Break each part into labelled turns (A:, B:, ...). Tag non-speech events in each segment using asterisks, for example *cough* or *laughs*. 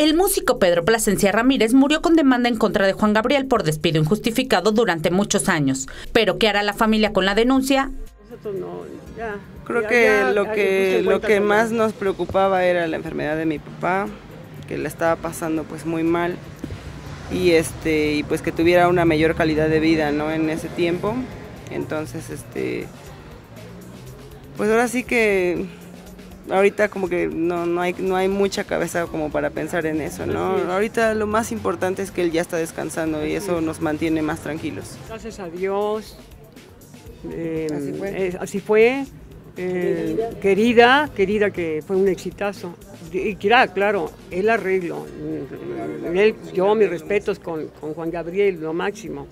A: El músico Pedro Plasencia Ramírez murió con demanda en contra de Juan Gabriel por despido injustificado durante muchos años. Pero ¿qué hará la familia con la denuncia?
B: Nosotros no, ya.
C: Creo
B: ya-
C: que
B: ya,
C: lo que lo que
B: con-
C: más nos preocupaba era la enfermedad de mi papá, que la estaba pasando pues muy mal y este y pues que tuviera una mayor calidad de vida, ¿no? En ese tiempo. Entonces, este pues ahora sí que ahorita como que no, no hay no hay mucha cabeza como para pensar en eso, ¿no?
B: Es.
C: Ahorita lo más importante es que él ya está descansando y eso
B: es.
C: nos mantiene más tranquilos.
B: Gracias a Dios. eh,
C: Así fue.
B: eh, así fue. eh, querida, querida que fue un exitazo. Y claro, claro, el arreglo. mm, Él, yo mis respetos con, con Juan Gabriel, lo máximo.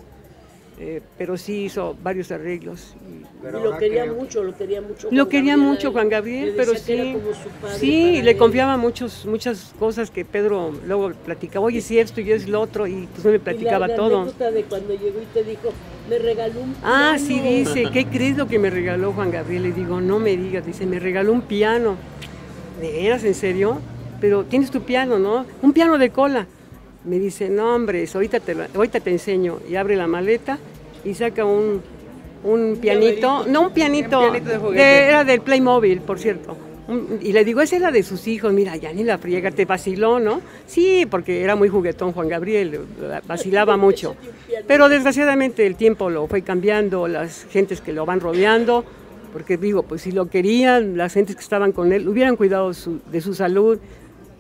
B: Eh, pero sí hizo varios arreglos. y-
D: Y lo quería mucho, lo quería mucho.
B: Lo quería
D: Gabriel,
B: mucho Juan Gabriel,
D: le
B: pero sí.
D: era como su padre
B: Sí, le
D: él.
B: confiaba muchos, muchas cosas que Pedro luego platicaba. Oye, si esto y es lo otro, y pues no me
D: Y la-
B: platicaba
D: la
B: todo.
D: de cuando llegó y te dijo, me regaló un
B: Ah,
D: piano".
B: sí, dice, ¿qué crees lo que me regaló Juan Gabriel? Le digo, no me digas, dice, me regaló un piano. ¿De veras, en serio? Pero tienes tu piano, ¿no? Un piano de cola. Me dice, no, hombre, ahorita te, ahorita te enseño. Y abre la maleta y saca un, un pianito, no un pianito,
C: Un pianito de juguete.
B: de- era del Playmobil, por cierto. Un- Y le digo, ese era de sus hijos, mira, ya ni la friega, te vaciló, ¿no? Sí, porque era muy juguetón Juan Gabriel, vacilaba mucho. Pero desgraciadamente el tiempo lo fue cambiando, las gentes que lo van rodeando, porque digo, pues si lo querían, las gentes que estaban con él, hubieran cuidado su- de su salud.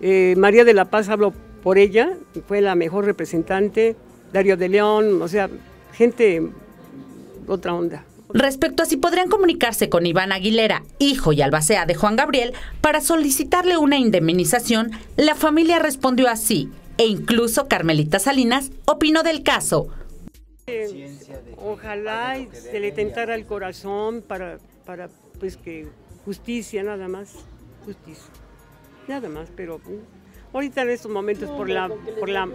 B: Eh, María de la Paz, hablo por ella, fue la mejor representante, Darío de León, o sea, gente, otra onda.
A: Respecto a si podrían comunicarse con Iván Aguilera, hijo y albacea de Juan Gabriel, para solicitarle una indemnización, la familia respondió así, e incluso Carmelita Salinas opinó del caso.
B: Ojalá y se le tentara el corazón para, para pues que justicia nada más, justicia, nada más, pero ahorita en estos momentos por la,
D: Con
B: por la,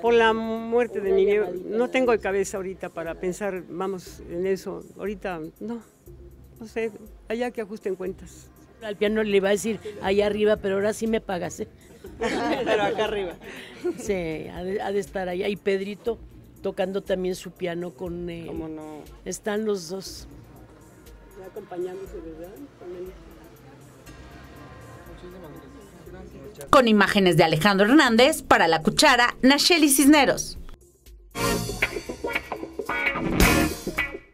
B: por la muerte de mi niño,
D: llamadita
B: no tengo cabeza ahorita para pensar, vamos, en eso, ahorita no, no sé, allá que ajusten cuentas.
D: Al piano le iba a decir allá arriba, pero ahora sí me pagas, ¿eh? *laughs*
C: Pero acá arriba.
D: Sí, ha de, ha de estar allá. Y Pedrito tocando también su piano con... eh,
C: Como no
D: Están los dos.
B: Acompañándose, ¿verdad?
A: Con imágenes de Alejandro Hernández, para la cuchara, Nacheli Cisneros.